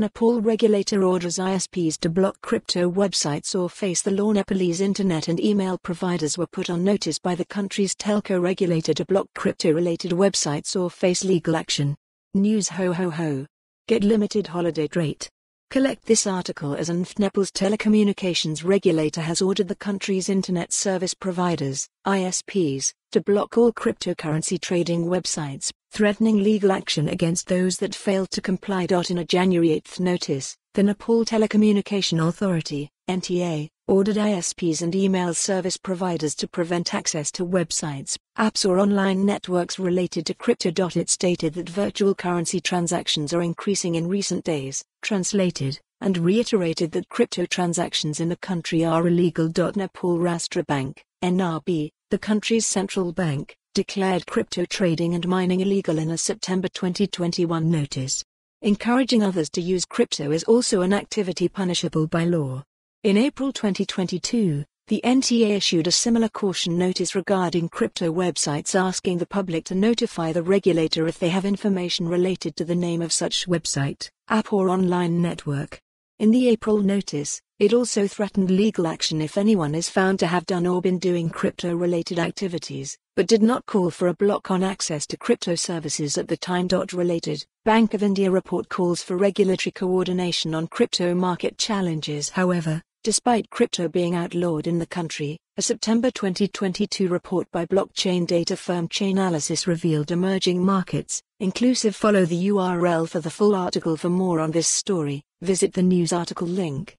Nepal regulator orders ISPs to block crypto websites or face the law. Nepalese internet and email providers were put on notice by the country's telco regulator to block crypto related websites or face legal action. News ho ho ho. Get limited holiday rate. Collect this article as ANF Nepal's telecommunications regulator has ordered the country's internet service providers, ISPs, to block all cryptocurrency trading websites, threatening legal action against those that failed to comply. In a January 8 notice, the Nepal Telecommunication Authority, NTA, ordered ISPs and email service providers to prevent access to websites, apps, or online networks related to crypto. It stated that virtual currency transactions are increasing in recent days, translated, and reiterated that crypto transactions in the country are illegal. Nepal Rastra Bank, NRB, the country's central bank, declared crypto trading and mining illegal in a September 2021 notice. Encouraging others to use crypto is also an activity punishable by law. In April 2022, the NTA issued a similar caution notice regarding crypto websites asking the public to notify the regulator if they have information related to the name of such website, app, or online network. In the April notice, it also threatened legal action if anyone is found to have done or been doing crypto related activities, but did not call for a block on access to crypto services at the time. Related, Bank of India report calls for regulatory coordination on crypto market challenges. However, Despite crypto being outlawed in the country, a September 2022 report by blockchain data firm Chainalysis revealed emerging markets, inclusive. Follow the URL for the full article for more on this story. Visit the news article link.